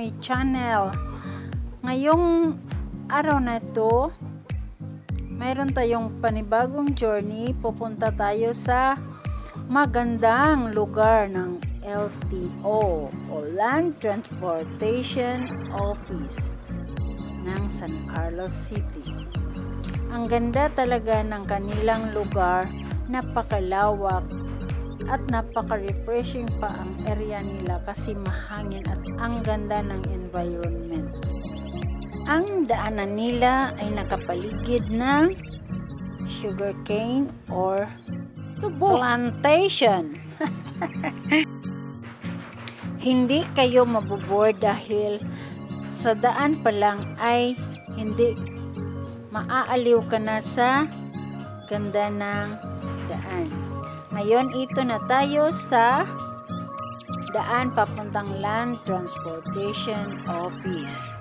my channel. Ngayong araw na to, mayroon tayong panibagong journey. Pupunta tayo sa magandang lugar ng LTO o Land Transportation Office ng San Carlos City. Ang ganda talaga ng kanilang lugar, napakalawak at napaka-refreshing pa ang area nila kasi mahangin at ang ganda ng environment. Ang daanan nila ay nakapaligid ng sugarcane or tubo plantation. hindi kayo mabubor dahil sa daan pa lang ay hindi maaaliw ka na sa ganda ng daan. Ngayon, ito na tayo sa daan papuntang Land Transportation Office.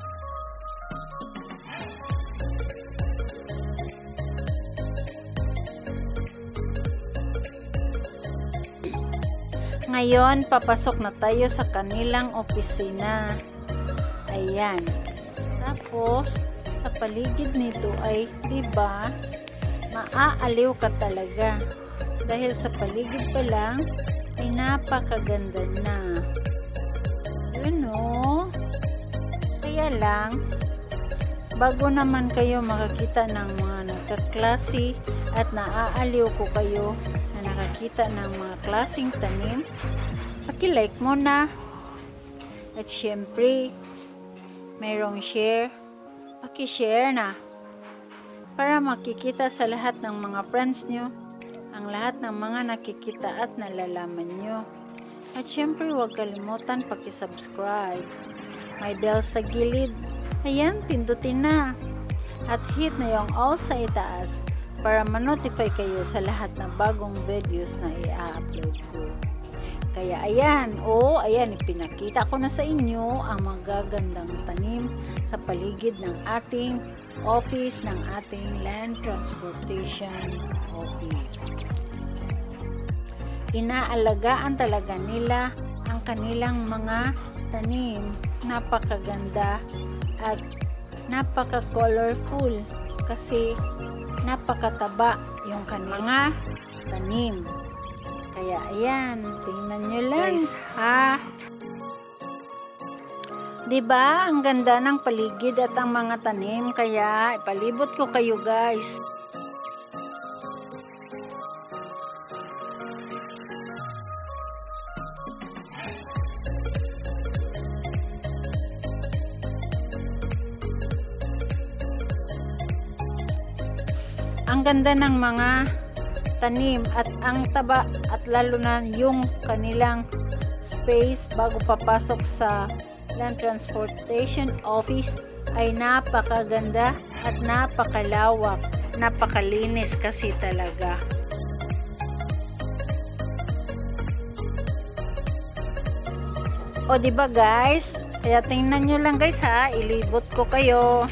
Ngayon, papasok na tayo sa kanilang opisina. Ayan. Tapos, sa paligid nito ay, di maaaliw ka talaga. Dahil sa paligid pa lang, ay napakaganda na. Yun o. Kaya lang, bago naman kayo makakita ng mga nagkaklase at naaaliw ko kayo na nakakita ng mga klasing tanim, pakilike mo na. At syempre, mayroong share, pakishare na. Para makikita sa lahat ng mga friends nyo, ang lahat ng mga nakikita at nalalaman nyo. At syempre, huwag kalimutan pakisubscribe. May bell sa gilid. Ayan, pindutin na. At hit na yung all sa itaas para ma-notify kayo sa lahat ng bagong videos na i-upload ko. Kaya ayan, o oh, ayan, ipinakita ko na sa inyo ang magagandang tanim sa paligid ng ating office ng ating Land Transportation Office. Inaalagaan talaga nila ang kanilang mga tanim. Napakaganda at napaka-colorful kasi napakataba yung kanilang tanim. Kaya ayan, tingnan nyo lang. Guys, ha? 'Di ba? Ang ganda ng paligid at ang mga tanim kaya ipalibot ko kayo guys. Ang ganda ng mga tanim at ang taba at lalo na yung kanilang space bago papasok sa Land Transportation Office ay napakaganda at napakalawak, napakalinis kasi talaga. O di ba guys? Kaya tingnan nyo lang guys ha, ilibot ko kayo.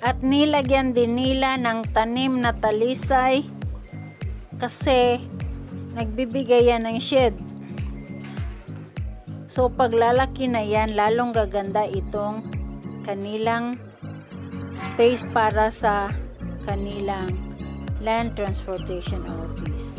At nilagyan din nila ng tanim na talisay kasi nagbibigay yan ng shed. So paglalaki na yan, lalong gaganda itong kanilang space para sa kanilang land transportation office.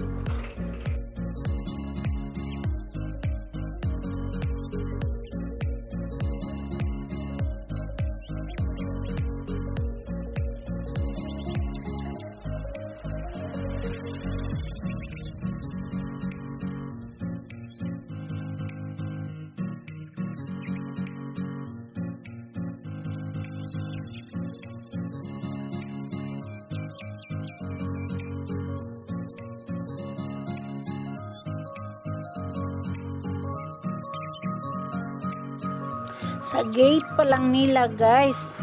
Sa gate pa lang nila guys.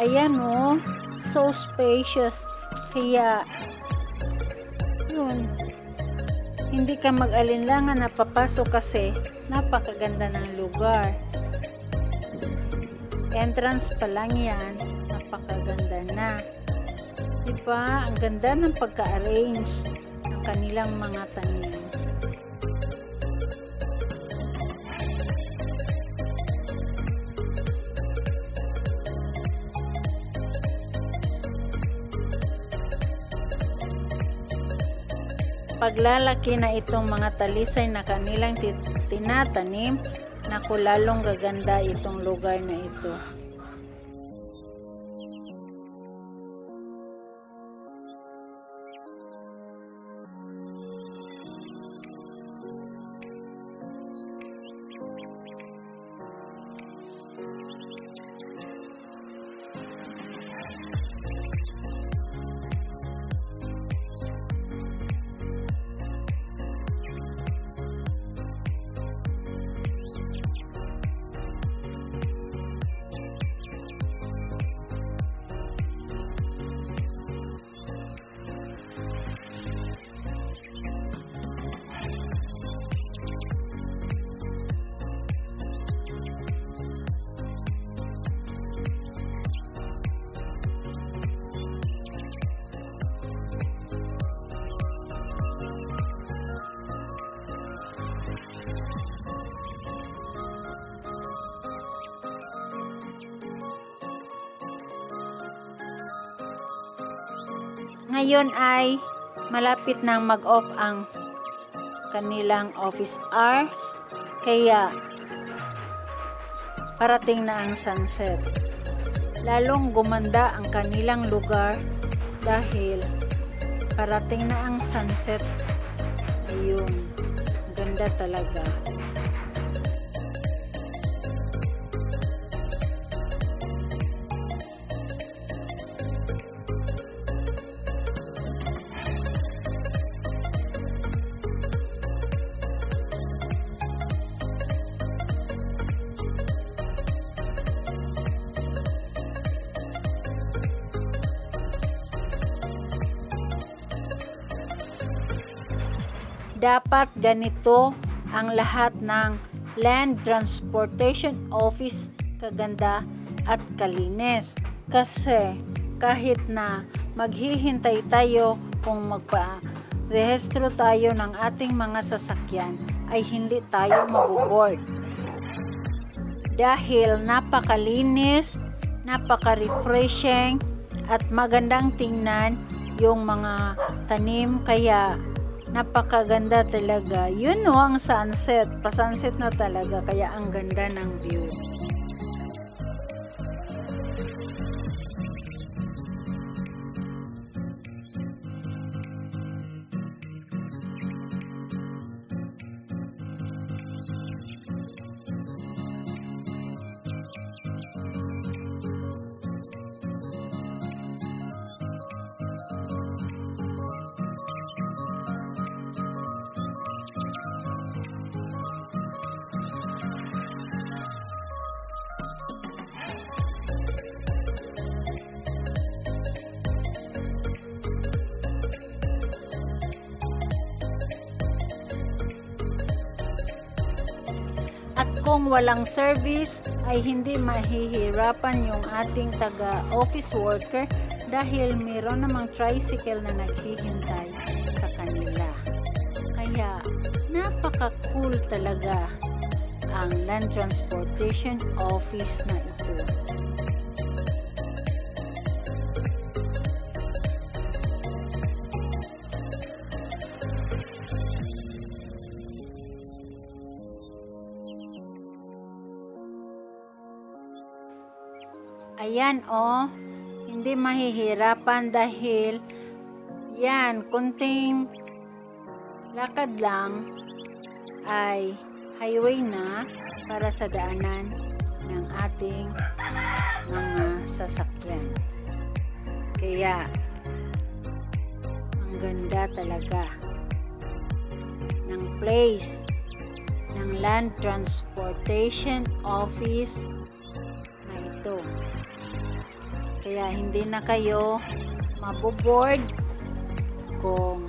Ayan oh. So spacious. Kaya yun. Hindi ka mag-alinlangan na papasok kasi napakaganda ng lugar. Entrance pa lang yan. Napakaganda na. Diba? Ang ganda ng pagka-arrange ng kanilang mga tanim. Paglalaki na itong mga talisay na kanilang tinatanim, naku lalong gaganda itong lugar na ito. Ngayon ay malapit nang mag-off ang kanilang office hours kaya parating na ang sunset. Lalong gumanda ang kanilang lugar dahil parating na ang sunset. Ayun, ganda talaga. Dapat ganito ang lahat ng Land Transportation Office kaganda at kalinis. Kasi kahit na maghihintay tayo kung magpa-rehistro tayo ng ating mga sasakyan ay hindi tayo mabuboard. Dahil napakalinis, napaka-refreshing at magandang tingnan yung mga tanim kaya napakaganda talaga. Yun no, ang sunset. Pa-sunset na talaga, kaya ang ganda ng view. At kung walang service ay hindi mahihirapan yung ating taga-office worker dahil mayroon namang tricycle na naghihintay sa kanila. Kaya napaka-cool talaga ang land transportation office na ito. Ayan oh, hindi mahihirapan dahil yan, kunting lakad lang ay highway na para sa daanan ng ating mga sasakyan. Kaya, ang ganda talaga ng place ng Land Transportation Office Kaya hindi na kayo maboboard kung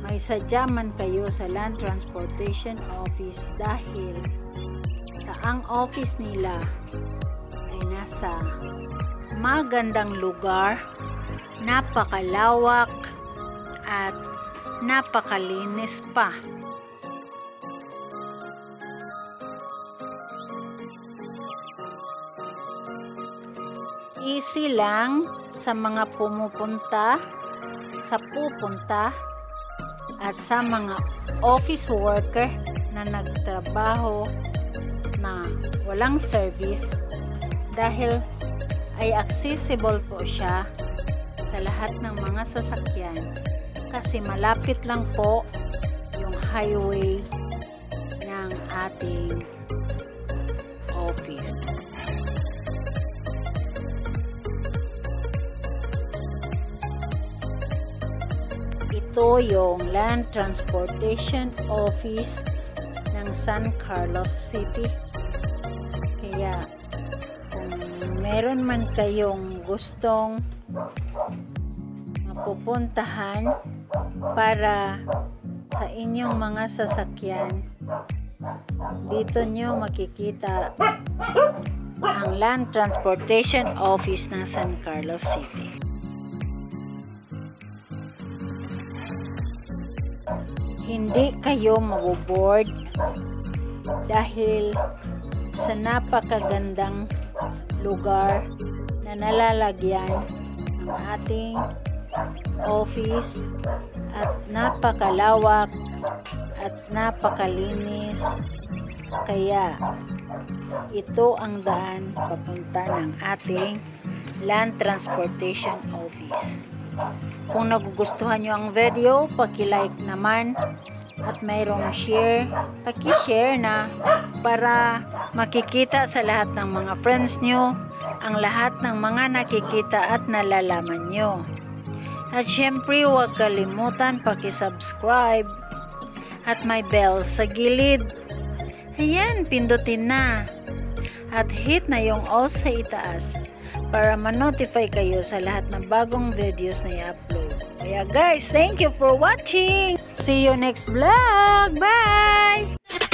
may sadyaman kayo sa Land Transportation Office dahil sa ang office nila ay nasa magandang lugar, napakalawak at napakalinis pa. Easy lang sa mga pumupunta, sa pupunta, at sa mga office worker na nagtrabaho na walang service dahil ay accessible po siya sa lahat ng mga sasakyan kasi malapit lang po yung highway ng ating office. Ito yung Land Transportation Office ng San Carlos City. Kaya kung meron man kayong gustong mapupuntahan para sa inyong mga sasakyan, dito nyo makikita ang Land Transportation Office ng San Carlos City. Hindi kayo maboboard dahil sa napakagandang lugar na nalalagyan ng ating office at napakalawak at napakalinis. Kaya ito ang daan papunta ng ating land transportation office kung nagugustuhan nyo ang video, paki-like naman at mayroong share, paki-share na para makikita sa lahat ng mga friends nyo ang lahat ng mga nakikita at nalalaman nyo. At syempre, huwag kalimutan paki-subscribe at may bell sa gilid. Ayan, pindutin na. At hit na yung all sa itaas para ma-notify kayo sa lahat ng bagong videos na i-upload. Kaya guys, thank you for watching! See you next vlog! Bye!